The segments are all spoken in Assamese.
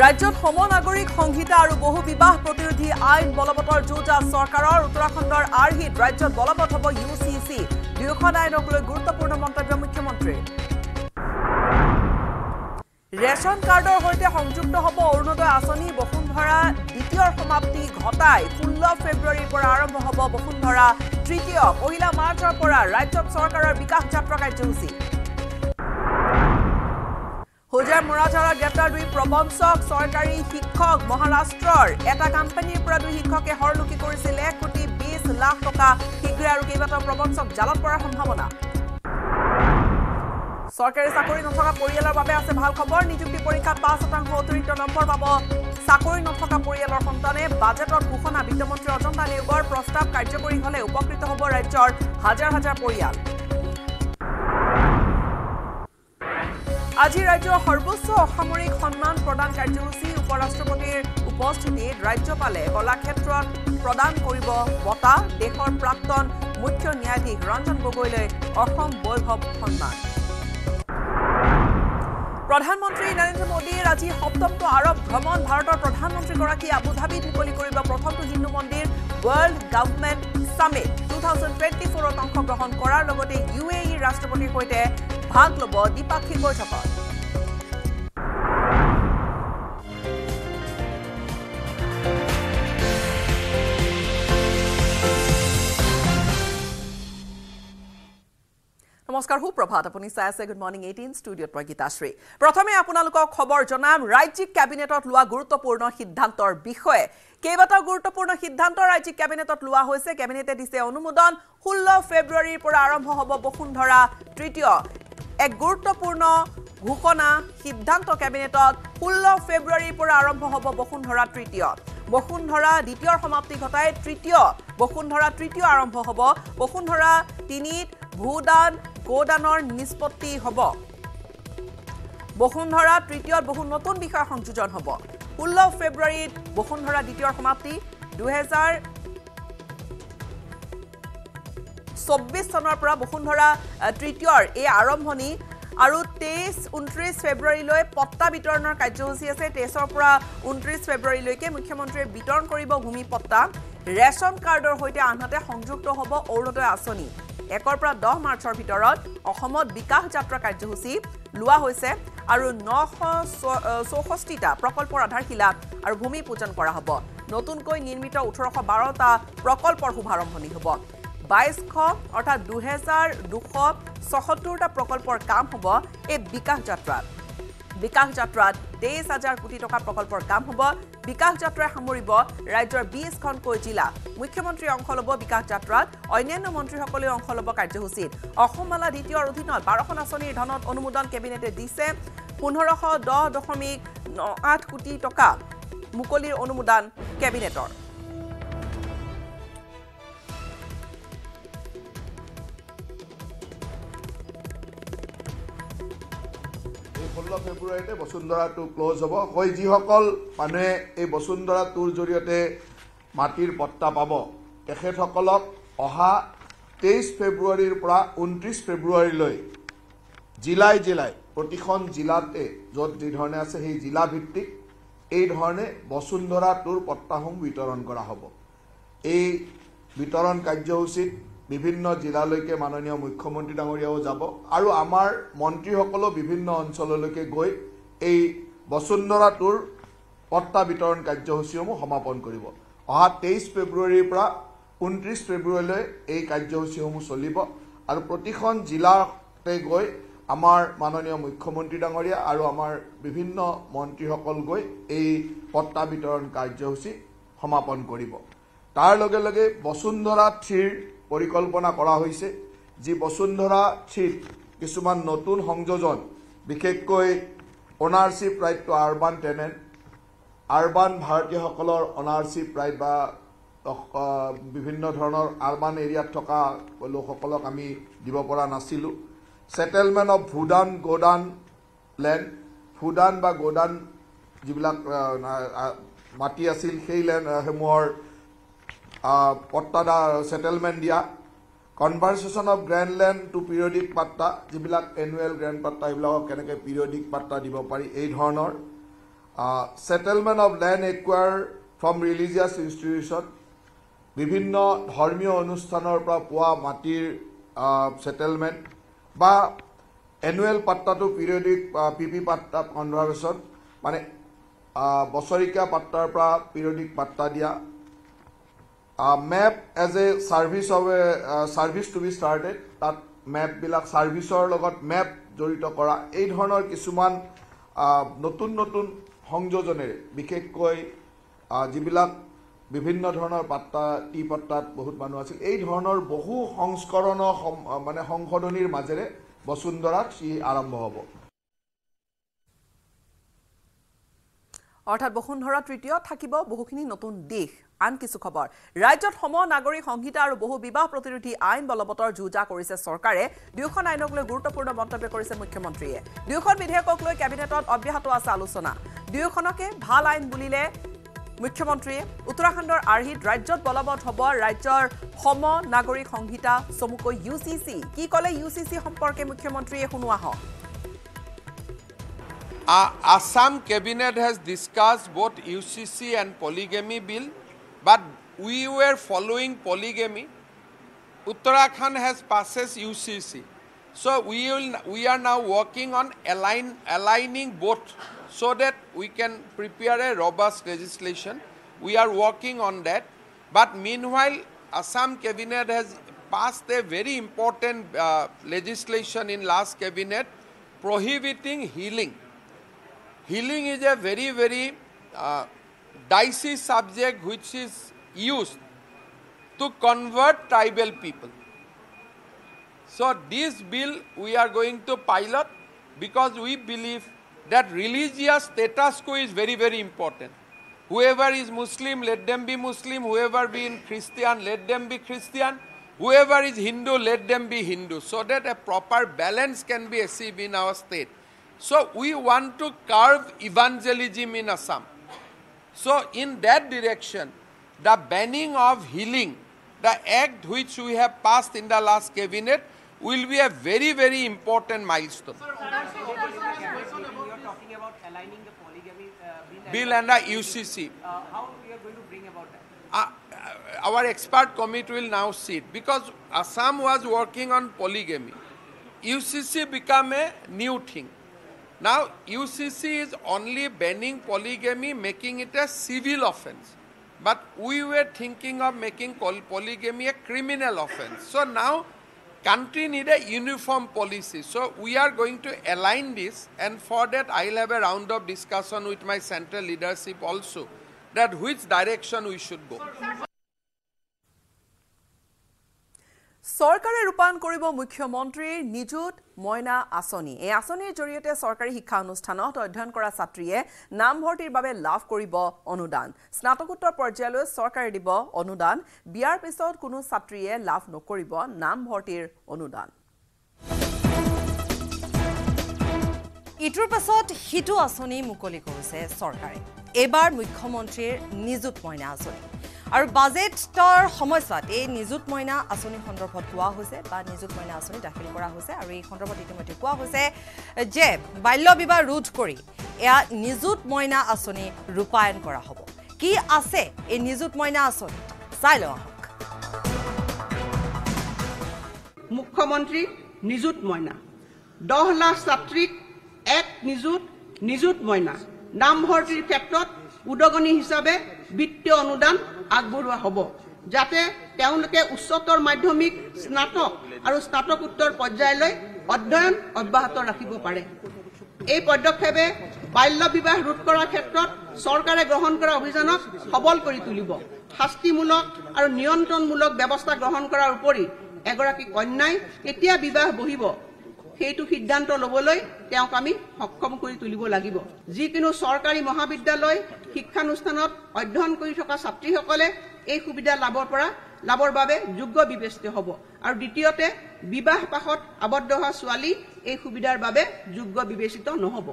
ৰাজ্যত সমনাগৰিক সংহিতা আৰু বহু বিবাহ প্ৰতিৰোধী আইন বলবতৰ যুঁজা চৰকাৰৰ উত্তৰাখণ্ডৰ আৰ্হিত ৰাজ্যত বলবৎ হ'ব ইউ চি চি। দুয়োখন আইনক লৈ গুৰুত্বপূৰ্ণ মন্তব্য মুখ্যমন্ত্ৰীৰ। ৰেচন কাৰ্ডৰ সৈতে সংযুক্ত হ'ব অৰুণোদয় আঁচনি বসুন্ধৰা দ্বিতীয়ৰ সমাপ্তি ঘটাই ষোল্ল ফেব্ৰুৱাৰীৰ পৰা আৰম্ভ হ'ব বসুন্ধৰা তৃতীয় পহিলা মাৰ্চৰ পৰা ৰাজ্যত চৰকাৰৰ বিকাশ যাত্ৰা কাৰ্যসূচী। হোজাৰ মোৰাঝাৰত গ্ৰেপ্তাৰ দুই প্ৰবঞ্চক চৰকাৰী শিক্ষক মহাৰাষ্ট্ৰৰ। এটা কোম্পানীৰ পৰা দুই শিক্ষকে হৰলুকি কৰিছিল এক কোটি বিশ লাখ টকা। শীঘ্ৰে আৰু কেইবাটাও প্ৰবঞ্চক জালত পৰাৰ সম্ভাৱনা। চৰকাৰী চাকৰি নথকা পৰিয়ালৰ বাবে আছে ভাল খবৰ। নিযুক্তি পৰীক্ষাত পাঁচ শতাংশ অতিৰিক্ত নম্বৰ পাব। চাকৰি নথকা পৰিয়ালৰ সন্তানে বাজেটত ঘোষণা। বিত্তমন্ত্ৰী অজন্তা নিয়োগৰ প্ৰস্তাৱ কাৰ্যকৰী হলে উপকৃত হ'ব ৰাজ্যৰ হাজাৰ হাজাৰ পৰিয়াল। আজি ৰাজ্যৰ সৰ্বোচ্চ অসামৰিক সন্মান প্ৰদান কাৰ্যসূচী উপ ৰাষ্ট্ৰপতিৰ উপস্থিতিত ৰাজ্যপালে কলাক্ষেত্ৰত প্ৰদান কৰিব বঁটা দেশৰ প্ৰাক্তন মুখ্য ন্যায়াধীশ ৰঞ্জন গগৈলৈ অসম বৈভৱ সন্মান। প্ৰধানমন্ত্ৰী নৰেন্দ্ৰ মোদীৰ আজি সপ্তমটো আৰৱ ভ্ৰমণ ভাৰতৰ প্ৰধানমন্ত্ৰীগৰাকীয়ে আবুধাবিত মুকলি কৰিব প্ৰথমটো হিন্দু মন্দিৰ world government summit thousand twenty ফ'ৰত অংশগ্ৰহণ কৰাৰ লগতে ইউ এ ইৰ ৰাষ্ট্ৰপতিৰ সৈতে ভাগ ল'ব দ্বিপাক্ষিক বৈঠকত। নমস্কাৰ সুপ্ৰভাত। আপুনি চাই আছে গুড মৰ্ণিং এইটিন ষ্টুডিঅ'ত মই গীতাশ্ৰী প্ৰথমে আপোনালোকক খবৰ জনাম ৰাজ্যিক কেবিনেটত লোৱা গুৰুত্বপূৰ্ণ সিদ্ধান্তৰ বিষয়ে। কেইবাটাও গুৰুত্বপূৰ্ণ সিদ্ধান্ত ৰাজ্যিক কেবিনেটত লোৱা হৈছে। কেবিনেটে দিছে অনুমোদন ষোল্ল ফেব্ৰুৱাৰীৰ পৰা আৰম্ভ হ'ব বসুন্ধৰা তৃতীয়। এক গুৰুত্বপূৰ্ণ ঘোষণা সিদ্ধান্ত কেবিনেটত ষোল্ল ফেব্ৰুৱাৰীৰ পৰা আৰম্ভ হ'ব বসুন্ধৰা তৃতীয়। বসুন্ধৰা দ্বিতীয়ৰ সমাপ্তি ঘটাই তৃতীয়। বসুন্ধৰা তৃতীয় আৰম্ভ হ'ব। বসুন্ধৰা তিনিত ভূদান গোদানৰ নিষ্পত্তি হ'ব। বসুন্ধৰা তৃতীয়ত বহু নতুন বিষয় সংযোজন হ'ব। ষোল্ল ফেব্ৰুৱাৰীত বসুন্ধৰা দ্বিতীয়ৰ সমাপ্তি। দুহেজাৰ চৌব্বিছ চনৰ পৰা বসুন্ধৰা তৃতীয়ৰ এই আৰম্ভণি আৰু তেইছ ঊনত্ৰিছ ফেব্ৰুৱাৰীলৈ পট্টা বিতৰণৰ কাৰ্যসূচী আছে। তেইছৰ পৰা ঊনত্ৰিছ ফেব্ৰুৱাৰীলৈকে মুখ্যমন্ত্ৰীয়ে বিতৰণ কৰিব ভূমি পট্টা। ৰেচন কাৰ্ডৰ সৈতে আনহাতে সংযুক্ত হ'ব অৰুণোদয় আঁচনি। একৰ পৰা দহ মাৰ্চৰ ভিতৰত অসমত বিকাশ যাত্ৰা কাৰ্যসূচী লোৱা হৈছে আৰু নশ চৌষষ্ঠিটা প্ৰকল্পৰ আধাৰশিলা আৰু ভূমি পূজন কৰা হ'ব। নতুনকৈ নিৰ্মিত ওঠৰশ বাৰটা প্ৰকল্পৰ শুভাৰম্ভণি হ'ব। বাইছশ অৰ্থাৎ দুহেজাৰ দুশ ছসত্তৰটা প্ৰকল্পৰ কাম হ'ব এই বিকাশ যাত্ৰাত। বিকাশ যাত্ৰাত তেইছ হাজাৰ কোটি টকা প্ৰকল্পৰ কাম হ'ব। বিকাশ যাত্ৰাই সামৰিব ৰাজ্যৰ বিছখনকৈ জিলা। মুখ্যমন্ত্ৰীয়ে অংশ ল'ব বিকাশ যাত্ৰাত। অন্যান্য মন্ত্ৰীসকলেও অংশ ল'ব কাৰ্যসূচীত। অসমমালা দ্বিতীয়ৰ অধীনত বাৰখন আঁচনিৰ ধনত অনুমোদন কেবিনেটে দিছে পোন্ধৰশ দহ দশমিক ন আঠ কোটি টকা। মুকলিৰ অনুমোদন কেবিনেটৰ। ষোল্ল ফেব্ৰুৱাৰীতে বসুন্ধৰা টু ক্ল'জ হ'ব। হৈ যিসকল মানুহে এই বসুন্ধৰা টুৰ জৰিয়তে মাটিৰ পট্টা পাব তেখেতসকলক অহা তেইছ ফেব্ৰুৱাৰীৰ পৰা ঊনত্ৰিছ ফেব্ৰুৱাৰীলৈ জিলাই জিলাই প্ৰতিখন জিলাতে য'ত যিধৰণে আছে সেই জিলা ভিত্তিক এই ধৰণে বসুন্ধৰা টুৰ পট্টাসমূহ বিতৰণ কৰা হ'ব। এই বিতৰণ কাৰ্যসূচীত বিভিন্ন জিলালৈকে মাননীয় মুখ্যমন্ত্ৰী ডাঙৰীয়াও যাব আৰু আমাৰ মন্ত্ৰীসকলেও বিভিন্ন অঞ্চললৈকে গৈ এই বসুন্ধৰা টুৰ পট্টা বিতৰণ কাৰ্যসূচীসমূহ সমাপন কৰিব। অহা তেইছ ফেব্ৰুৱাৰীৰ পৰা ঊনত্ৰিছ ফেব্ৰুৱাৰীলৈ এই কাৰ্যসূচীসমূহ চলিব আৰু প্ৰতিখন জিলাতে গৈ আমাৰ মাননীয় মুখ্যমন্ত্ৰী ডাঙৰীয়া আৰু আমাৰ বিভিন্ন মন্ত্ৰীসকল গৈ এই পট্টা বিতৰণ কাৰ্যসূচী সমাপন কৰিব। তাৰ লগে লগে বসুন্ধৰা থ্ৰীৰ পৰিকল্পনা কৰা হৈছে যি বসুন্ধৰা থ্ৰীত কিছুমান নতুন সংযোজন বিশেষকৈ ownership right to urban tenant urban ভাৰতীয়সকলৰ অনাৰশ্বিপ ৰাইট বা বিভিন্ন ধৰণৰ আৰবান এৰিয়াত থকা লোকসকলক আমি দিব পৰা নাছিলোঁ। ছেটেলমেণ্ট অফ ভুডান গোডান লেণ্ড ভুডান বা গোডান যিবিলাক মাটি আছিল সেই লেণ্ড সমূহৰ আহ, পট্টাদা ছেটেলমেণ্ট দিয়া। Conversion of grant land to periodic patta যিবিলাক এনুৱেল গ্ৰেণ্ড পাট্টা এইবিলাকক কেনেকৈ পিৰিয়ডিক পাট্টা দিব পাৰি এই ধৰণৰ। Settlement of land acquire from religious institution বিভিন্ন ধৰ্মীয় অনুষ্ঠানৰ পৰা পোৱা মাটিৰ ছেটেলমেণ্ট বা annual পাট্টাটো periodic P P patta conversion মানে বছৰেকীয়া পাট্টাৰ পৰা পিৰিয়ডিক পাট্টা দিয়া। Map as a a service to be started তাত মেপবিলাক ছাৰ্ভিচৰ লগত মেপ জড়িত কৰা এই ধৰণৰ কিছুমান নতুন নতুন সংযোজনেৰে বিশেষকৈ যিবিলাক বিভিন্ন ধৰণৰ পাত্তা টি পাত্তাত বহুত মানুহ আছিল এই ধৰণৰ বহু সংস্কৰণৰ মানে সংশোধনীৰ মাজেৰে বসুন্ধৰাত সি আৰম্ভ হ'ব। অৰ্থাৎ বসুন্ধৰা তৃতীয় থাকিব বহুখিনি নতুন দিশ। আন কিছু খবৰ। ৰাজ্যত সম নাগৰিক সংহিতা আৰু বহু বিবাহ প্ৰতিৰোধী আইন বলবতৰ যুঁজা কৰিছে চৰকাৰে। দুয়োখন আইনক লৈ গুৰুত্বপূৰ্ণ মন্তব্য কৰিছে মুখ্যমন্ত্ৰীয়ে। দুয়োখন বিধেয়কক লৈ কেবিনেটত অব্যাহত আছে আলোচনা। দুয়োখনকে ভাল আইন বুলিলে মুখ্যমন্ত্ৰীয়ে। উত্তৰাখণ্ডৰ আৰ্হিত ৰাজ্যত বলবৎ হ'ব ৰাজ্যৰ সম নাগৰিক সংহিতা চমুকৈ ইউ চি চি। কি ক'লে ইউ চি চি সম্পৰ্কে মুখ্যমন্ত্ৰীয়ে শুনোৱা হওক Assam cabinet has discussed both UCC and polygamy bill, but we were following polygamy. Uttarakhand has passes UCC, so we will we are now working on align aligning both, so that we can prepare a robust legislation. We are working on that, but meanwhile, Assam cabinet has passed a very important uh, legislation in last cabinet prohibiting healing. Healing is a very, very uh, dicey subject which is used to convert tribal people. So, this bill we are going to pilot because we believe that religious status quo is very, very important. Whoever is Muslim, let them be Muslim. Whoever be in Christian, let them be Christian. Whoever is Hindu, let them be Hindu. So that a proper balance can be achieved in our state. So we want to curb evangelism in Assam. So in that direction, the banning of healing, the act which we have passed in the last cabinet, will be a very, very important milestone. You're talking about aligning the polygamy bill. Bill and the UCC. Uh, how we are going to bring about that? Uh, uh, our expert committee will now sit because Assam was working on polygamy. UCC become a new thing. Now UCC is only banning polygamy, making it a civil offense. But we were thinking of making polygamy a criminal offense. So now country need a uniform policy. So we are going to align this and for that I'll have a round of discussion with my central leadership also that which direction we should go. চৰকাৰে ৰূপায়ণ কৰিব মুখ্যমন্ত্ৰীৰ নিযুত মইনা আঁচনি। এই আঁচনিৰ জৰিয়তে চৰকাৰী শিক্ষা অনুষ্ঠানত অধ্যয়ন কৰা ছাত্ৰীয়ে নামভৰ্তিৰ বাবে লাভ কৰিব অনুদান। স্নাতকোত্তৰ পৰ্যায়লৈ চৰকাৰে দিব অনুদান। বিয়াৰ পিছত কোনো ছাত্ৰীয়ে লাভ নকৰিব নামভৰ্তিৰ অনুদান। ইটোৰ পাছত সিটো আঁচনি মুকলি কৰিছে চৰকাৰে। এইবাৰ মুখ্যমন্ত্ৰীৰ নিযুত মইনা আঁচনি। আৰু বাজেটৰ সময়ছোৱাত। এই নিযুত মইনা আঁচনি সন্দৰ্ভত কোৱা হৈছে বা নিযুত মইনা আঁচনি দাখিল কৰা হৈছে আৰু এই সন্দৰ্ভত ইতিমধ্যে কোৱা হৈছে যে বাল্য বিবাহ ৰোধ কৰি এয়া নিযুত মইনা আঁচনি ৰূপায়ণ কৰা হ'ব। কি আছে এই নিযুত মইনা আঁচনিত চাই লওঁ আহক। মুখ্যমন্ত্ৰী নিযুত মইনা। দহ লাখ ছাত্ৰীক এক নিযুত নিযুত মইনা। নামভৰ্তিৰ ক্ষেত্ৰত উদগনি হিচাপে বিত্তীয় অনুদান আগবঢ়োৱা হ'ব। যাতে তেওঁলোকে উচ্চতৰ মাধ্যমিক স্নাতক আৰু স্নাতকোত্তৰ পৰ্যায়লৈ অধ্যয়ন অব্যাহত ৰাখিব পাৰে। এই পদক্ষেপে বাল্য বিবাহ ৰোধ কৰাৰ ক্ষেত্ৰত চৰকাৰে গ্ৰহণ কৰা অভিযানক সবল কৰি তুলিব। শাস্তিমূলক আৰু নিয়ন্ত্ৰণমূলক ব্যৱস্থা গ্ৰহণ কৰাৰ উপৰি এগৰাকী কন্যাই কেতিয়া বিবাহ বহিব সেইটো সিদ্ধান্ত ল'বলৈ তেওঁক আমি সক্ষম কৰি তুলিব লাগিব। যিকোনো চৰকাৰী মহাবিদ্যালয় শিক্ষানুষ্ঠানত অধ্যয়ন কৰি থকা ছাত্ৰীসকলে এই সুবিধা লাভৰ পৰা লাভৰ বাবে যোগ্য বিবেচিত হ'ব। আৰু দ্বিতীয়তে বিবাহ পাশত আবদ্ধ হোৱা ছোৱালী এই সুবিধাৰ বাবে যোগ্য বিবেচিত নহ'ব।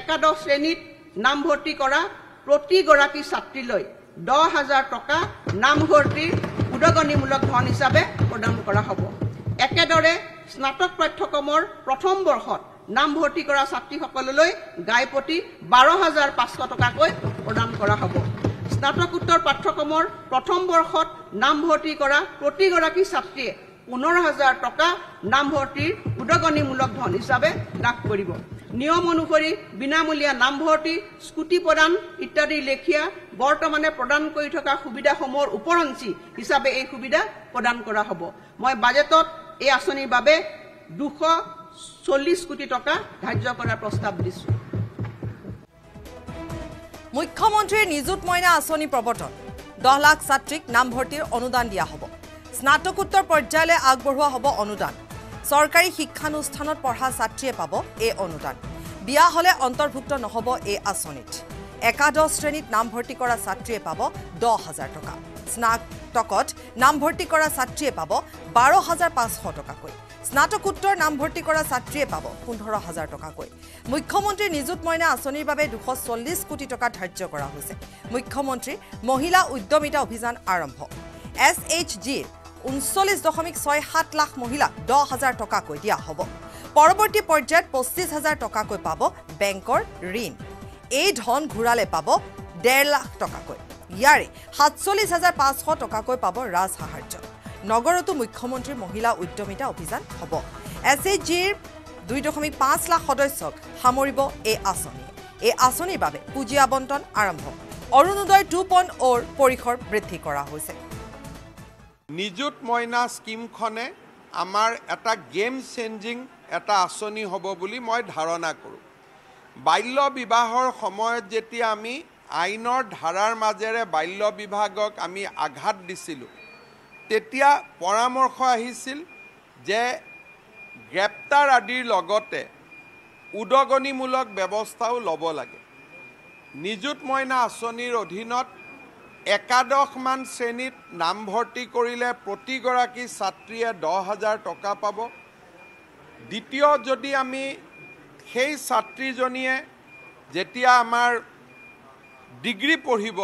একাদশ শ্ৰেণীত নামভৰ্তি কৰা প্ৰতিগৰাকী ছাত্ৰীলৈ দহ হাজাৰ টকা নামভৰ্তিৰ উদগনিমূলক ধন হিচাপে প্ৰদান কৰা হ'ব। একেদৰে স্নাতক পাঠ্যক্ৰমৰ প্ৰথম বৰ্ষত নামভৰ্তি কৰা ছাত্ৰীসকললৈ গাইপতি বাৰ হাজাৰ পাঁচশ টকাকৈ প্ৰদান কৰা হ'ব। স্নাতকোত্তৰ পাঠ্যক্ৰমৰ প্ৰথম বৰ্ষত নামভৰ্তি কৰা প্ৰতিগৰাকী ছাত্ৰীয়ে পোন্ধৰ হাজাৰ টকা নামভৰ্তিৰ উদগনিমূলক ধন হিচাপে লাভ কৰিব। নিয়ম অনুসৰি বিনামূলীয়া নামভৰ্তি স্কুটি প্ৰদান ইত্যাদি লেখীয়া বৰ্তমানে প্ৰদান কৰি থকা সুবিধাসমূহৰ ওপৰঞ্চি হিচাপে এই সুবিধা প্ৰদান কৰা হ'ব। মই বাজেটত এই আঁচনিৰ বাবে দুশ চল্লিছ কোটি টকা ধাৰ্য কৰাৰ প্ৰস্তাৱ দিছোঁ। মুখ্যমন্ত্ৰীৰ নিযুত মইনা আঁচনি প্ৰৱৰ্তন দহ লাখ ছাত্ৰীক নামভৰ্তিৰ অনুদান দিয়া হ'ব। স্নাতকোত্তৰ পৰ্যায়লৈ আগবঢ়োৱা হ'ব অনুদান। চৰকাৰী শিক্ষানুষ্ঠানত পঢ়া ছাত্ৰীয়ে পাব এই অনুদান। বিয়া হ'লে অন্তৰ্ভুক্ত নহ'ব এই আঁচনিত। একাদশ শ্ৰেণীত নামভৰ্তি কৰা ছাত্ৰীয়ে পাব দহ হাজাৰ টকা। স্নাতকত নামভৰ্তি কৰা ছাত্ৰীয়ে পাব বাৰ হাজাৰ পাঁচশ টকাকৈ। স্নাতকোত্তৰ নামভৰ্তি কৰা ছাত্ৰীয়ে পাব পোন্ধৰ হাজাৰ টকাকৈ। মুখ্যমন্ত্ৰীৰ নিযুত মইনা আঁচনিৰ বাবে দুশ চল্লিছ কোটি টকা ধাৰ্য কৰা হৈছে। মুখ্যমন্ত্ৰীৰ মহিলা উদ্যমিতা অভিযান আৰম্ভ। এছ এইচ জিৰ ঊনচল্লিছ দশমিক ছয় সাত লাখ মহিলাক দহ হাজাৰ টকাকৈ দিয়া হ'ব। পৰৱৰ্তী পৰ্যায়ত পঁচিছ হাজাৰ টকাকৈ পাব বেংকৰ ঋণ। এই ধন ঘূৰালে পাব ডেৰ লাখ টকাকৈ। ইয়াৰে সাতচল্লিছ হাজাৰ পাঁচশ টকাকৈ পাব ৰাজ সাহাৰ্য নগৰতো মুখ্যমন্ত্ৰীৰ মহিলা উদ্যমিতা অভিযান হ'ব। এছ এইচ জিৰ দুই দশমিক পাঁচ লাখ সদস্যক সামৰিব এই আঁচনিয়ে এই আঁচনিৰ বাবে পুঁজি আবণ্টন আৰম্ভ। অৰুণোদয় টু পইণ্ট অ'ৰ পৰিসৰ বৃদ্ধি কৰা হৈছে। নিযুত মইনা স্কীমখনে আমাৰ এটা গেম চেঞ্জিং এটা আঁচনি হ'ব বুলি মই ধাৰণা কৰোঁ। বাল্য বিবাহৰ সময়ত যেতিয়া আমি আইনৰ ধাৰাৰ মাজেৰে বাল্য বিভাগক আমি আঘাত দিছিলোঁ তেতিয়া পৰামৰ্শ আহিছিল যে গ্ৰেপ্তাৰ আদিৰ লগতে উদগনিমূলক ব্যৱস্থাও ল'ব লাগে। নিযুত মইনা আঁচনিৰ অধীনত একাদশমান শ্ৰেণীত নামভৰ্তি কৰিলে প্ৰতিগৰাকী ছাত্ৰীয়ে দহ হাজাৰ টকা পাব। দ্বিতীয় যদি আমি সেই ছাত্ৰীজনীয়ে যেতিয়া আমাৰ ডিগ্ৰী পঢ়িব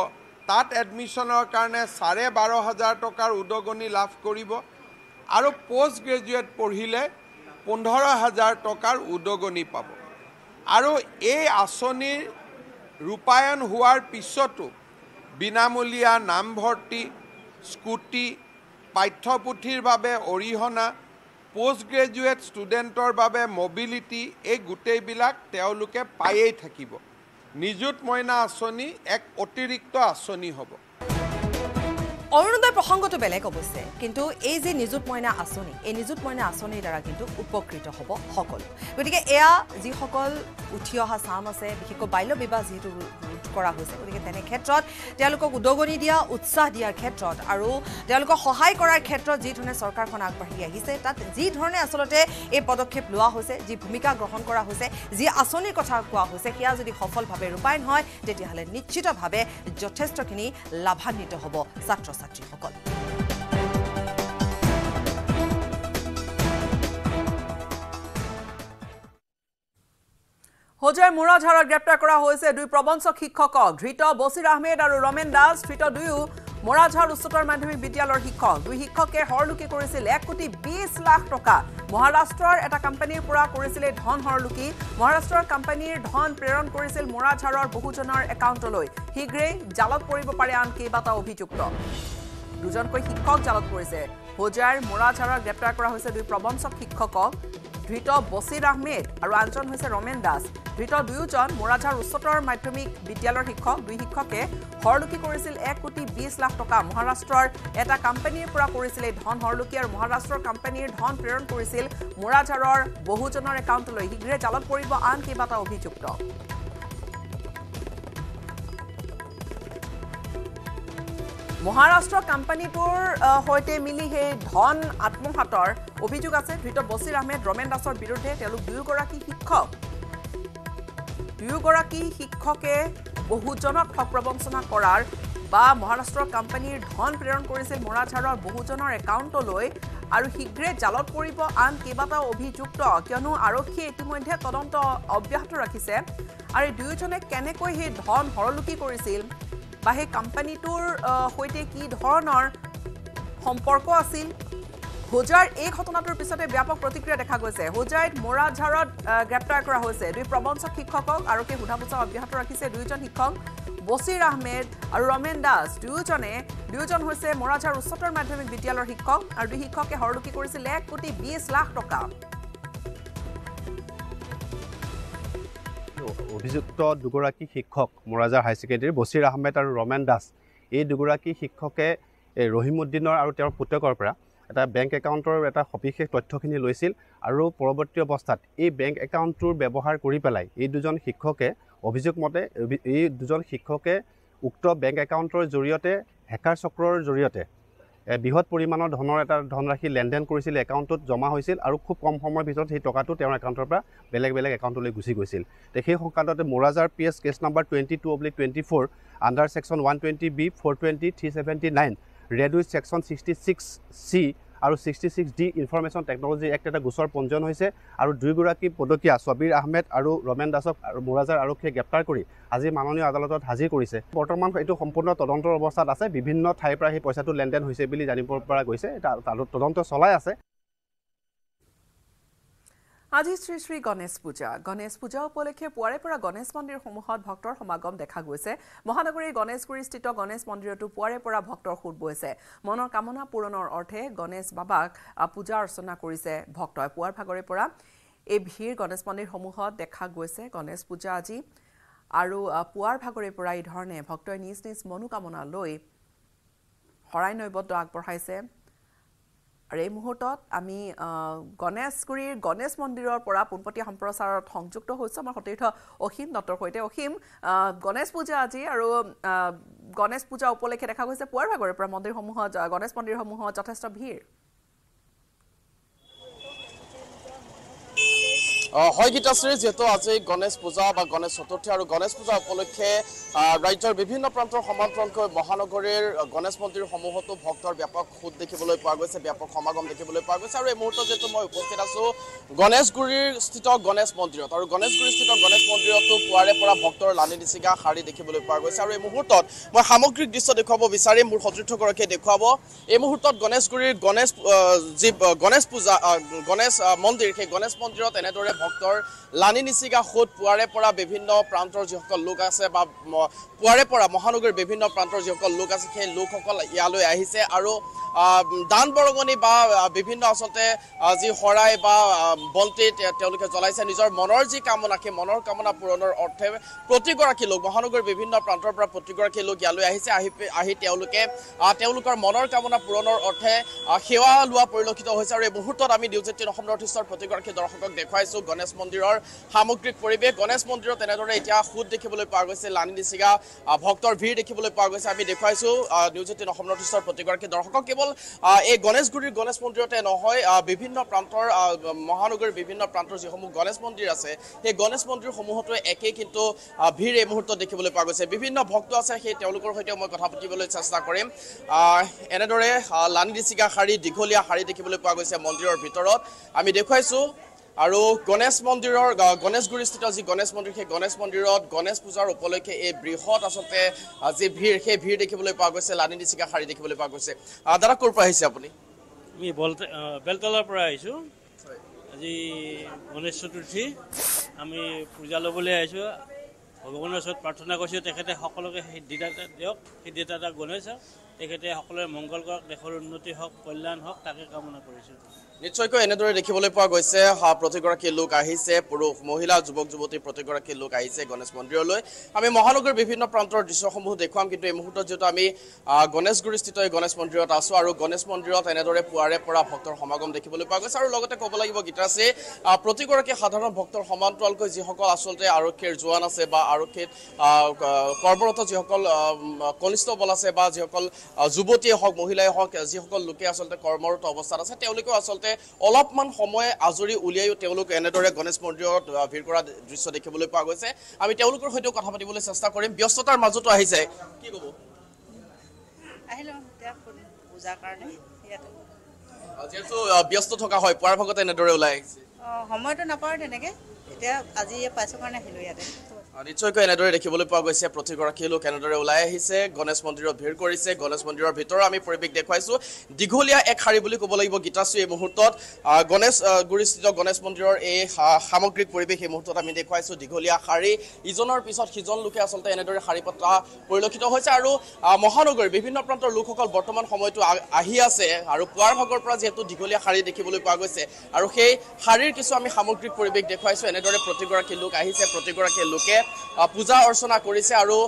তাত এডমিশ্যনৰ কাৰণে চাৰে বাৰ হাজাৰ টকাৰ উদগনি লাভ কৰিব আৰু পষ্ট গ্ৰেজুৱেট পঢ়িলে পোন্ধৰ হাজাৰ টকাৰ উদগনি পাব। আৰু এই আঁচনিৰ ৰূপায়ণ হোৱাৰ পিছতো বিনামূলীয়া নামভৰ্তি স্কুটি পাঠ্যপুথিৰ বাবে অৰিহণা পষ্ট গ্ৰেজুৱেট ষ্টুডেণ্টৰ বাবে মবিলিটি এই গোটেইবিলাক তেওঁলোকে পায়েই থাকিব। নিযুত মইনা আঁচনি এক অতিৰিক্ত আঁচনি হ'ব। অৰুণোদয় প্ৰসংগটো বেলেগ অৱশ্যে কিন্তু এই যে নিযুত মইনা আঁচনি এই নিযুত মইনা আঁচনিৰ দ্বাৰা কিন্তু উপকৃত হ'ব সকলো। গতিকে এয়া যিসকল উঠি অহা চাম আছে বিশেষকৈ বাল্য বিবাহ যিহেতু ৰোধ কৰা হৈছে গতিকে তেনে ক্ষেত্ৰত তেওঁলোকক উদগনি দিয়া উৎসাহ দিয়াৰ ক্ষেত্ৰত আৰু তেওঁলোকক সহায় কৰাৰ ক্ষেত্ৰত যি ধৰণে চৰকাৰখন আগবাঢ়ি আহিছে তাত যি ধৰণে আচলতে এই পদক্ষেপ লোৱা হৈছে যি ভূমিকা গ্ৰহণ কৰা হৈছে যি আঁচনিৰ কথা কোৱা হৈছে সেয়া যদি সফলভাৱে ৰূপায়ণ হয় তেতিয়াহ'লে নিশ্চিতভাৱে যথেষ্টখিনি লাভান্বিত হ'ব ছাত্ৰ ছাত্ৰীসকল হোজাইৰ মোৰাঝাৰত গ্ৰেপ্তাৰ কৰা হৈছে দুই প্ৰবঞ্চক শিক্ষকক ধৃত বছিৰ আহমেদ আৰু ৰমেন দাস ধৃত দুয়ো মোৰাঝাৰ উচ্চতৰ মাধ্যমিক বিদ্যালয়ৰ শিক্ষক। দুই শিক্ষকে হৰলুকি কৰিছিল। এক কোটি বিছ লাখ টকা। মহাৰাষ্ট্ৰৰ এটা কোম্পানীৰ পৰা কৰিছিল ধন হৰলুকি। মহাৰাষ্ট্ৰৰ কোম্পানীৰ ধন প্ৰেৰণ কৰিছিল মোৰাঝাৰৰ বহুজনৰ একাউণ্টলৈ। শীঘ্ৰেই জালত পৰিব পাৰে আন কেইবাটাও অভিযুক্ত। দুজনকৈ শিক্ষক জালত পৰিছে। হোজাইৰ মোৰাঝাৰত গ্ৰেপ্তাৰ কৰা হৈছে দুই প্ৰবঞ্চক শিক্ষকক। ধৃত বছিৰ আহমেদ আৰু আনজন হৈছে ৰমেন দাস। ধৃত দুয়োজন মোৰাঝাৰ উচ্চতৰ মাধ্যমিক বিদ্যালয়ৰ শিক্ষক। দুই শিক্ষকে হৰলুকি কৰিছিল এক কোটি বিছ লাখ টকা। মহাৰাষ্ট্ৰৰ এটা কোম্পানীৰ পৰা কৰিছিল এই ধন হৰলুকি আৰু মহাৰাষ্ট্ৰৰ কোম্পানীৰ ধন প্ৰেৰণ কৰিছিল মোৰাঝাৰৰ বহুজনৰ একাউণ্টলৈ। শীঘ্ৰে জালত পৰিব আন কেইবাটাও অভিযুক্ত। মহাৰাষ্ট্ৰ কোম্পানীটোৰ সৈতে মিলি সেই ধন আত্মসাতৰ অভিযোগ আছে। ধৃত বছিৰ আহমেদ ৰমেন দাসৰ বিৰুদ্ধে তেওঁলোক দুয়োগৰাকী শিক্ষক দুয়োগৰাকী শিক্ষকে বহুজনক ঠগ প্ৰবঞ্চনা কৰাৰ বা মহাৰাষ্ট্ৰৰ কোম্পানীৰ ধন প্ৰেৰণ কৰিছিল মোৰাঝাৰৰ বহুজনৰ একাউণ্টলৈ আৰু শীঘ্ৰে জালত পৰিব আন কেইবাটাও অভিযুক্ত। কিয়নো আৰক্ষীয়ে ইতিমধ্যে তদন্ত অব্যাহত ৰাখিছে। আৰু দুয়োজনে কেনেকৈ সেই ধন হৰলুকি কৰিছিল বা সেই কোম্পানীটোৰ সৈতে কি ধৰণৰ সম্পৰ্ক আছিল? হোজাৰ এই ঘটনাটোৰ পিছতে ব্যাপক প্ৰতিক্ৰিয়া দেখা গৈছে। হোজাইত মোৰাঝাৰত গ্ৰেপ্তাৰ কৰা হৈছে। দুই প্ৰবঞ্চক শিক্ষকক আৰক্ষীয়ে সোধা পোছা অব্যাহত ৰাখিছে দুয়োজন শিক্ষক বছিৰ আহমেদ আৰু ৰমেন দাস। দুয়োজনে দুয়োজন হৈছে মোৰাঝাৰ উচ্চতৰ মাধ্যমিক বিদ্যালয়ৰ শিক্ষক। আৰু দুই শিক্ষকে হৰলুকি কৰিছিল এক কোটি বিছ লাখ টকা। অভিযুক্ত দুগৰাকী শিক্ষক মোৰাজাৰ হাই ছেকেণ্ডেৰীৰ বছিৰ আহমেদ আৰু ৰমেন দাস। এই দুগৰাকী শিক্ষকে এই ৰহিমুদ্দিনৰ আৰু তেওঁৰ পুতেকৰ পৰা এটা বেংক একাউণ্টৰ এটা সবিশেষ তথ্যখিনি লৈছিল আৰু পৰৱৰ্তী অৱস্থাত এই বেংক একাউণ্টটোৰ ব্যৱহাৰ কৰি পেলাই এই দুজন শিক্ষকে অভিযোগ মতে এই দুজন শিক্ষকে উক্ত বেংক একাউণ্টৰ জৰিয়তে হেকাৰ চক্ৰৰ জৰিয়তে বৃহৎ পৰিমাণৰ ধনৰ এটা ধনৰাশি লেনদেন কৰিছিল একাউণ্টটোত জমা হৈছিল আৰু খুব কম সময়ৰ ভিতৰত সেই টকাটো তেওঁৰ একাউণ্টৰ পৰা বেলেগ বেলেগ একাউণ্টলৈ গুচি গৈছিল। তে সেই সংক্ৰান্ততে Morajhar P S case number twenty two oblique twenty four under section one twenty B four twenty three seventy nine read with section sixty six C আৰু sixty six D information technology act এটা গোচৰ পঞ্জীয়ন হৈছে আৰু দুয়োগৰাকী পদকীয়া ছবিৰ আহমেদ আৰু ৰমেন দাসক মোৰাজাৰ আৰক্ষীয়ে গ্ৰেপ্তাৰ কৰি আজি মাননীয় আদালতত হাজিৰ কৰিছে। বৰ্তমান এইটো সম্পূৰ্ণ তদন্তৰ অৱস্থাত আছে। বিভিন্ন ঠাইৰ পৰা সেই পইচাটো লেনদেন হৈছে বুলি জানিব পৰা গৈছে। তদন্ত চলাই আছে। আজি শ্ৰী শ্ৰী গণেশ পূজা। গণেশ পূজা উপলক্ষে পুৱাৰে পৰা গণেশ মন্দিৰসমূহত ভক্তৰ সমাগম দেখা গৈছে। মহানগৰীৰ গণেশগুৰিস্থিত গণেশ মন্দিৰতো পুৱাৰে পৰা ভক্তৰ সোঁত বৈছে। মনৰ কামনা পূৰণৰ অৰ্থে গণেশ বাবাক পূজা অৰ্চনা কৰিছে ভক্তই। পুৱাৰ ভাগৰে পৰা এই ভিৰ গণেশ মন্দিৰসমূহত দেখা গৈছে গণেশ পূজা আজি। আৰু পুৱাৰ ভাগৰে পৰা এই ধৰণে ভক্তই নিজ নিজ মনোকামনা লৈ শৰাই নৈবদ্য আগবঢ়াইছে। আৰু এই মুহূৰ্তত আমি গণেশগুৰিৰ গণেশ মন্দিৰৰ পৰা পোনপটীয়া সম্প্ৰচাৰত সংযুক্ত হৈছোঁ। আমাৰ সতীৰ্থ অসীম দত্তৰ সৈতে। অসীম গণেশ পূজা আজি আৰু গণেশ পূজা উপলক্ষে দেখা গৈছে পুৱাৰ ভাগৰে পৰা মন্দিৰসমূহত গণেশ মন্দিৰসমূহত যথেষ্ট ভিৰ। হয় গীতাশ্ৰী যিহেতু আজি গণেশ পূজা বা গণেশ চতুৰ্থী আৰু গণেশ পূজা উপলক্ষে ৰাজ্যৰ বিভিন্ন প্ৰান্তৰ সমান্তৰালকৈ মহানগৰীৰ গণেশ মন্দিৰসমূহতো ভক্তৰ ব্যাপক সোঁত দেখিবলৈ পোৱা গৈছে ব্যাপক সমাগম দেখিবলৈ পোৱা গৈছে আৰু এই মুহূৰ্তত যিহেতু মই উপস্থিত আছোঁ গণেশগুৰিৰ স্থিত গণেশ মন্দিৰত আৰু গণেশগুৰিৰ স্থিত গণেশ মন্দিৰতো পুৱাৰে পৰা ভক্তৰ লানি নিচিগা শাৰী দেখিবলৈ পোৱা গৈছে আৰু এই মুহূৰ্তত মই সামগ্ৰিক দৃশ্য দেখুৱাব বিচাৰিম মোৰ সতীৰ্থগৰাকীয়ে দেখুৱাব। এই মুহূৰ্তত গণেশগুৰিৰ গণেশ যি গণেশ পূজা গণেশ মন্দিৰ সেই গণেশ মন্দিৰত এনেদৰে ভক্তৰ লানি নিচিগা সোঁত পুৱাৰে পৰা বিভিন্ন প্ৰান্তৰ যিসকল লোক আছে বা পুৱাৰে পৰা মহানগৰীৰ বিভিন্ন প্ৰান্তৰ যিসকল লোক আছে সেই লোকসকল ইয়ালৈ আহিছে আৰু দান বৰঙণি বা বিভিন্ন আচলতে যি শৰাই বা বন্তি তেওঁলোকে জ্বলাইছে। নিজৰ মনৰ যি কামনা সেই মনৰ কামনা পূৰণৰ অৰ্থে প্ৰতিগৰাকী লোক মহানগৰীৰ বিভিন্ন প্ৰান্তৰ পৰা প্ৰতিগৰাকী লোক ইয়ালৈ আহিছে। আহি আহি তেওঁলোকে তেওঁলোকৰ মনৰ কামনা পূৰণৰ অৰ্থে সেৱা লোৱা পৰিলক্ষিত হৈছে। আৰু এই মুহূৰ্তত আমি নিউজ এইটিন অসম নৰ্থ ইষ্টৰ প্ৰতিগৰাকী দৰ্শকক দেখুৱাইছোঁ। গণেশ মন্দিৰৰ সামগ্ৰিক পৰিৱেশ। গণেশ মন্দিৰত এনেদৰে এতিয়া সোঁত দেখিবলৈ পোৱা গৈছে লানি নিচিগা ভক্তৰ ভিৰ দেখিবলৈ পোৱা গৈছে। আমি দেখুৱাইছোঁ নিউজ এইটিন অসম নৰ্থ ইষ্টৰ প্ৰতিগৰাকী দৰ্শকক। কেৱল এই গণেশগুৰিৰ গণেশ মন্দিৰতে নহয় বিভিন্ন প্ৰান্তৰ মহানগৰীৰ বিভিন্ন প্ৰান্তৰ যিসমূহ গণেশ মন্দিৰ আছে সেই গণেশ মন্দিৰসমূহতো একেই কিন্তু ভিৰ এই মুহূৰ্তত দেখিবলৈ পোৱা গৈছে। বিভিন্ন ভক্ত আছে সেই তেওঁলোকৰ সৈতে মই কথা পাতিবলৈ চেষ্টা কৰিম। এনেদৰে লানি নিচিগা শাৰী দীঘলীয়া শাৰী দেখিবলৈ পোৱা গৈছে মন্দিৰৰ ভিতৰত। আমি দেখুৱাইছোঁ আৰু গণেশ মন্দিৰৰ গণেশগুৰিস্থিত যি গণেশ মন্দিৰ সেই গণেশ মন্দিৰত গণেশ পূজাৰ উপলক্ষে এই বৃহৎ আচলতে যি ভিৰ সেই ভিৰ দেখিবলৈ পোৱা গৈছে লানি নিচিকা শাৰী দেখিবলৈ পোৱা গৈছে। দাদা ক'ৰ পৰা আহিছে আপুনি? আমি বল বেলতলাৰ পৰা আহিছোঁ। আজি গণেশ চতুৰ্থী। আমি পূজা ল'বলৈ আহিছোঁ। ভগৱানৰ ওচৰত প্ৰাৰ্থনা কৰিছোঁ। তেখেতে সকলোকে সিদ্ধিদাতা দিয়ক সিদ্ধিদাতা গণেশ হওক তেখেতে সকলোৰে মংগল কৰক দেশৰ উন্নতি হওক কল্যাণ হওক তাকে কামনা কৰিছোঁ। নিশ্চয়কৈ এনেদৰে দেখিবলৈ পোৱা গৈছে প্ৰতিগৰাকী লোক আহিছে পুৰুষ মহিলা যুৱক যুৱতী প্ৰতিগৰাকী লোক আহিছে গণেশ মন্দিৰলৈ। আমি মহানগৰীৰ বিভিন্ন প্ৰান্তৰ দৃশ্যসমূহ দেখুৱাম কিন্তু এই মুহূৰ্তত যিহেতু আমি গণেশগুৰিস্থিত গণেশ মন্দিৰত আছোঁ আৰু গণেশ মন্দিৰত এনেদৰে পুৱাৰে পৰা ভক্তৰ সমাগম দেখিবলৈ পোৱা গৈছে। আৰু লগতে ক'ব লাগিব গীতাশ্ৰী প্ৰতিগৰাকী সাধাৰণ ভক্তৰ সমান্তৰালকৈ যিসকল আচলতে আৰক্ষীৰ জোৱান আছে বা আৰক্ষীত কৰ্মৰত যিসকল কনিষ্টবল আছে বা যিসকল যুৱতীয়ে হওক মহিলাই হওক যিসকল লোকে আচলতে কৰ্মৰত অৱস্থাত আছে তেওঁলোকেও আচলতে অলপমান সময় আজৰি উলিয়াইও তেওঁলোক এনেদৰে গণেশ মন্দিৰত ভিৰ কৰা দৃশ্য দেখিবলৈ পোৱা গৈছে। আমি তেওঁলোকৰ সৈতেও কথা পাতিবলৈ চেষ্টা কৰিম। ব্যস্ততাৰ মাজতো আহিছে। কি ক'ব? যিহেতু ব্যস্ত থকা হয় পুৱাৰ ভাগতে এনেদৰে ওলাই আহিছে। সময়টো নাপাওঁ তেনেকৈ। এতিয়া আজি পাইছোঁ কাৰণে আহিলোঁ ইয়াতে। নিশ্চয়কৈ এনেদৰে দেখিবলৈ পোৱা গৈছে প্ৰতিগৰাকী লোক এনেদৰে ওলাই আহিছে গণেশ মন্দিৰত ভিৰ কৰিছে গণেশ মন্দিৰৰ ভিতৰৰ আমি পৰিৱেশ দেখুৱাইছোঁ। দীঘলীয়া এক শাৰী বুলি ক'ব লাগিব গীতাশ্ৰী এই মুহূৰ্তত। গণেশ গুৰিস্থিত গণেশ মন্দিৰৰ এই সামগ্ৰিক পৰিৱেশ এই মুহূৰ্তত আমি দেখুৱাইছোঁ দীঘলীয়া শাৰী। ইজনৰ পিছত সিজন লোকে আচলতে এনেদৰে শাৰী পতা পৰিলক্ষিত হৈছে আৰু মহানগৰীৰ বিভিন্ন প্ৰান্তৰ লোকসকল বৰ্তমান সময়তো আহি আছে আৰু পুৱাৰ ভাগৰ পৰা যিহেতু দীঘলীয়া শাৰী দেখিবলৈ পোৱা গৈছে আৰু সেই শাৰীৰ কিছু আমি সামগ্ৰিক পৰিৱেশ দেখুৱাইছোঁ এনেদৰে প্ৰতিগৰাকী লোক আহিছে প্ৰতিগৰাকী লোকে পূজা অৰ্চনা কৰিছে আৰু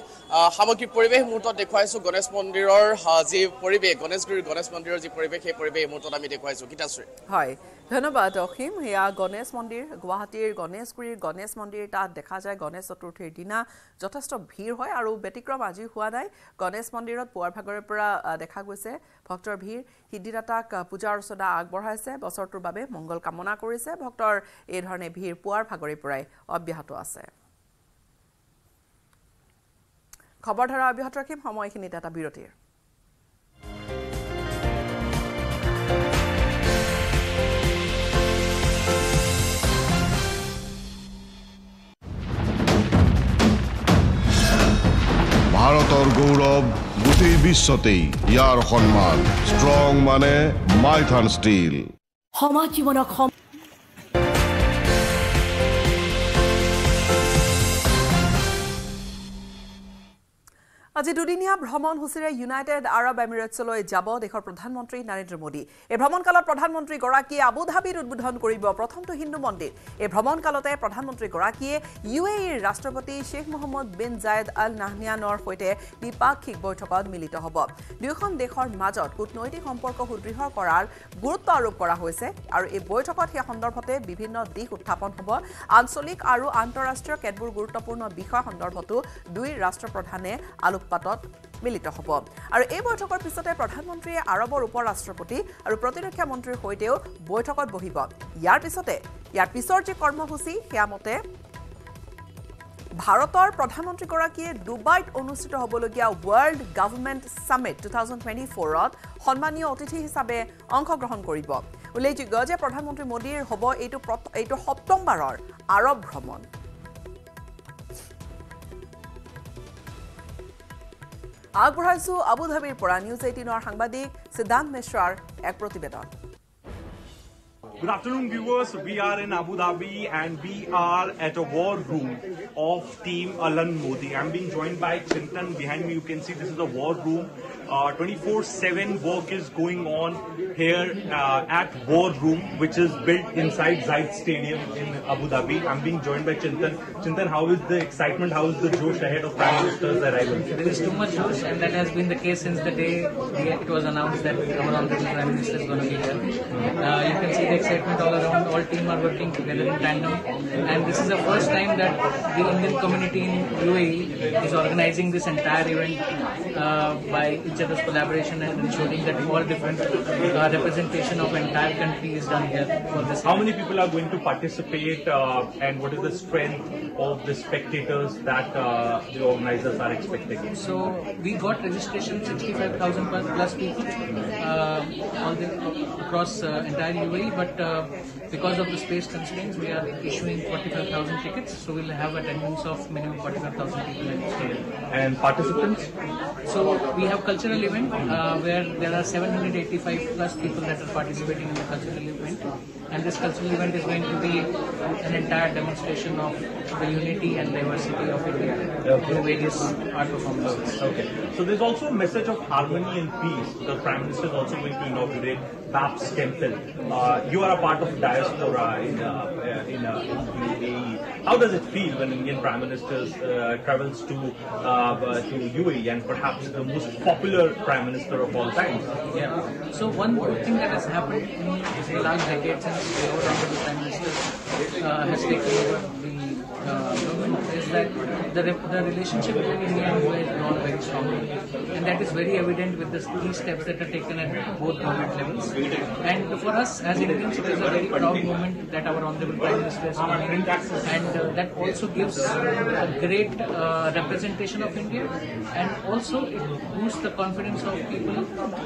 সামগ্ৰিক পৰিৱেশ মুহূৰ্তত দেখুৱাইছোঁ। গণেশ মন্দিৰৰ যি পৰিৱেশ গণেশগুৰিৰ গণেশ মন্দিৰৰ যি পৰিৱেশ সেই পৰিৱেশ এই মুহূৰ্তত আমি দেখুৱাইছোঁ। গীতাশ্ৰী। হয়। ধন্যবাদ অসীম। সেয়া গণেশ মন্দিৰ গুৱাহাটীৰ গণেশগুৰিৰ গণেশ মন্দিৰ তাত দেখা যায় গণেশ চতুৰ্থীৰ দিনা যথেষ্ট ভিৰ হয় আৰু ব্যতিক্ৰম আজি হোৱা নাই। গণেশ মন্দিৰত পুৱাৰ ভাগৰে পৰা দেখা গৈছে ভক্তৰ ভিৰ। সিদ্ধিদাতাক পূজা অৰ্চনা আগবঢ়াইছে। বছৰটোৰ বাবে মংগল কামনা কৰিছে। ভক্তৰ এই ধৰণে ভিৰ পুৱাৰ ভাগৰে পৰাই অব্যাহত আছে। খবৰধাৰা অব্যাহত ৰাখিম সময়খিনিত এটা বিৰতিৰ। ভাৰতৰ গৌৰৱ গোটেই বিশ্বতেই ইয়াৰ সন্মান ষ্ট্ৰং মানে মাইথান ষ্টীল সমাজ জীৱনক আজি দুদিনীয়া ভ্ৰমণসূচীৰে ইউনাইটেড আৰব এমিৰেটছলৈ যাব দেশৰ প্ৰধানমন্ত্ৰী নৰেন্দ্ৰ মোদী। এই ভ্ৰমণকালত প্ৰধানমন্ত্ৰীগৰাকীয়ে আবুধাবিত উদ্বোধন কৰিব প্ৰথমটো হিন্দু মন্দিৰ। এই ভ্ৰমণকালতে প্ৰধানমন্ত্ৰীগৰাকীয়ে ইউ এ ইৰ ৰাষ্ট্ৰপতি Sheikh Mohammed bin Zayed Al নাহনিয়ানৰ সৈতে দ্বিপাক্ষিক বৈঠকত মিলিত হ'ব। দুয়োখন দেশৰ মাজত কূটনৈতিক সম্পৰ্ক সুদৃঢ় কৰাৰ গুৰুত্ব আৰোপ কৰা হৈছে আৰু এই বৈঠকত সেই সন্দৰ্ভতে বিভিন্ন দিশ উত্থাপন হ'ব। আঞ্চলিক আৰু আন্তঃৰাষ্ট্ৰীয় কেতবোৰ গুৰুত্বপূৰ্ণ বিষয় সন্দৰ্ভতো দুই ৰাষ্ট্ৰপ্ৰধানে আলোকপাতত মিলিত হ'ব। আৰু এই বৈঠকৰ পিছতে প্ৰধানমন্ত্ৰীয়ে আৰৱৰ উপ ৰাষ্ট্ৰপতি আৰু প্ৰতিৰক্ষা মন্ত্ৰীৰ সৈতেও বৈঠকত বহিব। ইয়াৰ পিছতে ইয়াৰ পিছৰ যি কৰ্মসূচী সেয়া মতে ভাৰতৰ প্ৰধানমন্ত্ৰীগৰাকীয়ে ডুবাইত অনুষ্ঠিত হ'বলগীয়া world government summit two thousand twenty ফ'ৰত সন্মানীয় অতিথি হিচাপে অংশগ্ৰহণ কৰিব। উল্লেখযোগ্য যে প্ৰধানমন্ত্ৰী মোদীৰ হ'ব এইটো এইটো সপ্তমবাৰৰ আৰৱ ভ্ৰমণ। আগবঢ়াইছো আবুধাবিৰ পৰা নিউজ এইটিনৰ সাংবাদিক সিদ্ধান্ত মিশ্ৰাৰ এক প্ৰতিবেদন। Good afternoon, viewers. We are in Abu Dhabi and we are at a war room of Team Alan Modi. I'm being joined by Chintan. Behind me, you can see this is a war room. 24-7 work is going on here uh, at War Room, which is built inside Zayed Stadium in Abu Dhabi. I'm being joined by Chintan. Chintan, how is the excitement? How is the josh ahead of Prime Minister's arrival? There is too much juice, and that has been the case since the day it was announced that Prime Minister is going to be here. Uh, you can see the excitement all around. All team are working together in tandem, and this is the first time that the Indian community in UAE is organizing this entire event uh, by each other's collaboration and ensuring that all different uh, representation of entire country is done here for this. How many people are going to participate uh, and what is the strength of the spectators that uh, the organizers are expecting? So we got registration 65,000 plus, plus people uh, all the, across uh, entire UAE, but uh, because of the space constraints, we are issuing 45,000 tickets. So we'll have attendance of minimum 45,000 people at the stadium. And participants? So we have cultural event uh, where there are 785 plus people that are participating in the cultural event, and this cultural event is going to be an entire demonstration of the unity and diversity of India through various art performances. Okay. So there's also a message of harmony and peace. The Prime Minister is also going to inaugurate Babs Temple. Uh, you are a part of diaspora in, uh, uh, in, uh, in UAE. How does it feel when Indian Prime Minister uh, travels to uh, to UAE and perhaps the most popular Prime Minister of all time? Yeah. So one good thing that has happened in the last decade since the Prime Minister has taken over is that the, the relationship between India and UAE has grown very strongly, and that is very evident with the three steps that are taken at both government levels. And for us as Indians, it is a very proud moment that our honorable Prime Minister is coming, and uh, that also gives a great uh, representation of India, and also it boosts the confidence of people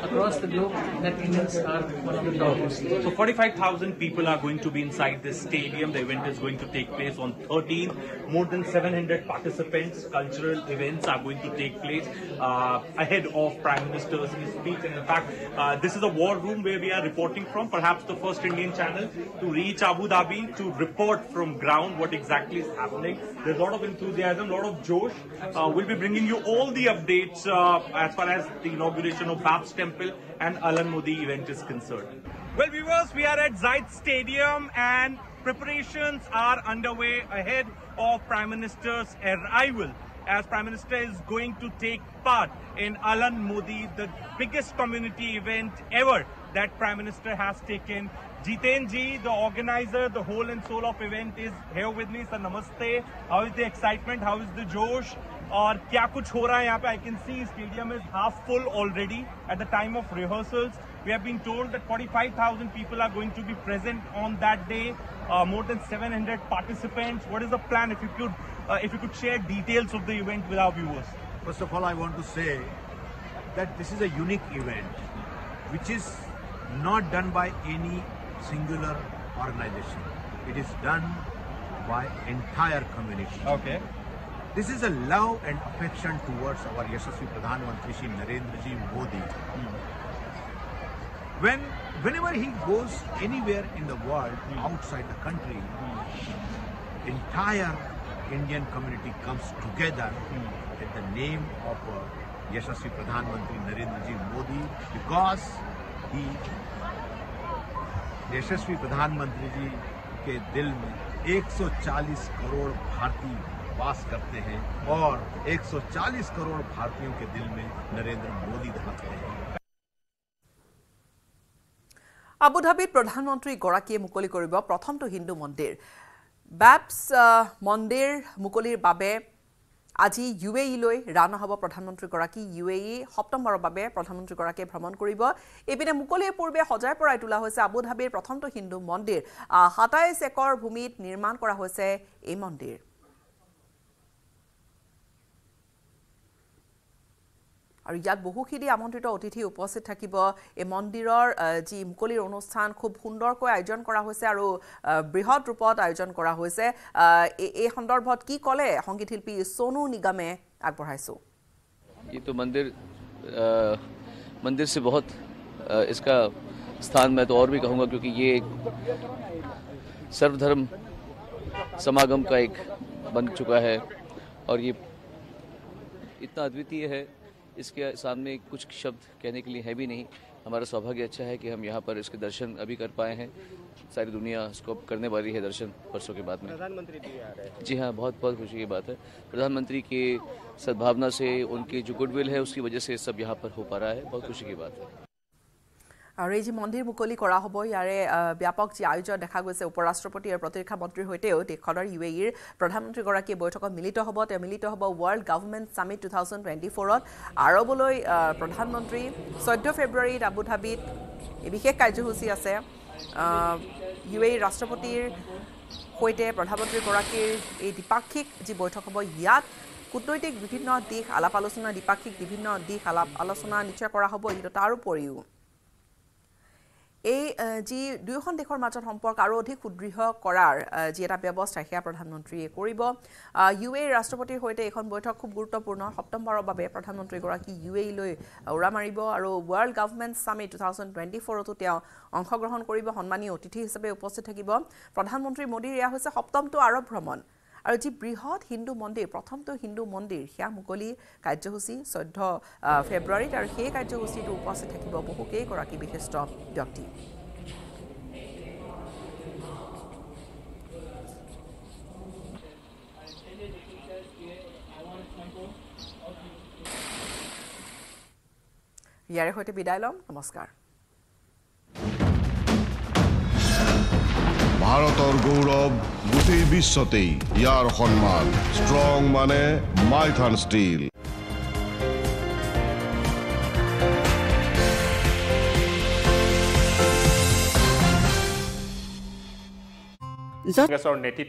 across the globe that Indians are one of the top Muslims. So 45,000 people are going to be inside this stadium. The event is going to take place on 13th. More than 700 participants, cultural events are going to take place uh, ahead of Prime Minister's speech. And in fact, uh, this is a war room where we are reporting from, perhaps the first Indian channel to reach Abu Dhabi to report from ground what exactly is happening. There's a lot of enthusiasm, a lot of josh. Uh, we'll be bringing you all the updates uh, as far as the inauguration of Babs Temple and Alan Modi event is concerned. Well, viewers, we are at Zayed Stadium and preparations are underway ahead of Prime Minister's arrival as Prime Minister is going to take part in Alan Modi, the biggest community event ever that Prime Minister has taken. Jiten ji, the organizer, the whole and soul of event is here with me. Sir, namaste. How is the excitement? How is the josh? और क्या कुछ हो रहा है यहाँ पे I can see stadium is half full already at the time of rehearsals we have been told that 45,000 people are going to be present on that day, uh, more than 700 participants. What is the plan? If you could, uh, if you could share details of the event with our viewers. First of all, I want to say that this is a unique event, which is not done by any singular organization. It is done by entire community. Okay. This is a love and affection towards our Yashasvi Pradhan Mantri Narendra Ji Modi. Mm. When, whenever he goes anywhere in the world outside the country, entire Indian community comes together at the name of uh, Yashasvi Pradhan Mantri Narendra Ji Modi because he यशस्वी प्रधानमंत्री जी के दिल में 140 करोड़ भारतीय वास करते हैं और 140 करोड़ भारतीयों के दिल में नरेंद्र मोदी धड़कते हैं আবুধাবিত প্ৰধানমন্ত্ৰীগৰাকীয়ে মুকলি কৰিব প্ৰথমটো হিন্দু মন্দিৰ। বেপছ মন্দিৰ মুকলিৰ বাবে আজি ইউ এ ইলৈ ৰাওনা হ'ব প্ৰধানমন্ত্ৰীগৰাকী ইউ এ ই সপ্তমবাৰৰ বাবে প্ৰধানমন্ত্ৰীগৰাকীয়ে ভ্ৰমণ কৰিব। ইপিনে মুকলিৰ পূৰ্বে সজাই পৰাই তোলা হৈছে আবুধাবিৰ প্ৰথমটো হিন্দু মন্দিৰ। সাতাইছ একৰ ভূমিত নিৰ্মাণ কৰা হৈছে এই মন্দিৰ। আৰু ইয়াত বহুখিনি আমন্ত্ৰিত অতিথি উপস্থিত থাকিব এই মন্দিৰৰ আহ, যি মুকলিৰ অনুষ্ঠান খুব সুন্দৰকৈ আয়োজন কৰা হৈছে আৰু আহ, বৃহৎ ৰূপত আয়োজন কৰা হৈছে আহ, এই- এই সন্দৰ্ভত কি ক'লে সংগীত শিল্পী সোনু নিগমে আগবঢ়াইছোঁ ये तो मंदिर अ, मंदिर से बहुत अ, इसका स्थान मैं तो और भी कहूँगा क्योंकि ये एक सर्वधर्म समागम का एक बन चुका है और ये इतना अद्वितीय है इसके सामने कुछ शब्द कहने के लिए है भी नहीं। हमारा सौभाग्य अच्छा है कि हम यहाँ पर इसके दर्शन अभी कर पाए हैं। सारी दुनिया इसको करने वाली है दर्शन परसों के बाद में। प्रधानमंत्री भी आ रहे हैं। जी हाँ बहुत बहुत खुशी की बात है। प्रधानमंत्री के सद्भावना से उनकी जो गुडविल है उसकी वजह से सब यहाँ पर हो पा रहा है। बहुत खुशी की बात है। আৰু এই যি মন্দিৰ মুকলি কৰা হ'ব। ইয়াৰে ব্যাপক যি আয়োজন দেখা গৈছে উপ ৰাষ্ট্ৰপতি আৰু প্ৰতিৰক্ষা মন্ত্ৰীৰ সৈতেও দেশখনৰ ইউ এ ইৰ প্ৰধানমন্ত্ৰীগৰাকীয়ে বৈঠকত মিলিত হ'ব। তেওঁ মিলিত হ'ব world government summit two thousand twenty ফ'ৰত আৰৱলৈ প্ৰধানমন্ত্ৰী চৈধ্য ফেব্ৰুৱাৰীত আবুধাবিত এই বিশেষ কাৰ্যসূচী আছে। ইউ এ ইৰ ৰাষ্ট্ৰপতিৰ সৈতে প্ৰধানমন্ত্ৰীগৰাকীৰ এই দ্বিপাক্ষিক যি বৈঠক হ'ব ইয়াত কূটনৈতিক বিভিন্ন দিশ আলাপ আলোচনা দ্বিপাক্ষিক বিভিন্ন দিশ আলাপ আলোচনা নিশ্চয় কৰা হ'ব। কিন্তু তাৰ উপৰিও এই যি দুয়োখন দেশৰ মাজত সম্পৰ্ক আৰু অধিক সুদৃঢ় কৰাৰ যি এটা ব্যৱস্থা সেয়া প্ৰধানমন্ত্ৰীয়ে কৰিব। ইউ এ ৰাষ্ট্ৰপতিৰ সৈতে এইখন বৈঠক খুব গুৰুত্বপূৰ্ণ। সপ্তমবাৰৰ বাবে প্ৰধানমন্ত্ৰীগৰাকী ইউ এ লৈ উৰা মাৰিব আৰু world government summit two thousand twenty ফ'ৰতো তেওঁ অংশগ্ৰহণ কৰিব। সন্মানীয় অতিথি হিচাপে উপস্থিত থাকিব। প্ৰধানমন্ত্ৰী মোদীৰ এয়া হৈছে সপ্তমটো আৰৱ ভ্ৰমণ। আৰু যি বৃহৎ হিন্দু মন্দিৰ প্ৰথমটো হিন্দু মন্দিৰ সেয়া মুকলি কাৰ্যসূচী চৈধ্য ফেব্ৰুৱাৰীত আৰু সেই কাৰ্যসূচীটো উপস্থিত থাকিব বহুকেইগৰাকী বিশিষ্ট ব্যক্তি। ইয়াৰে সৈতে বিদায় ল'ম। নমস্কাৰ। ভাৰতৰ গৌৰৱ গোটেই বিশ্বতেই ইয়াৰ সন্মান ষ্ট্ৰং মানে মাইথান ষ্টীল নেতৃত্ব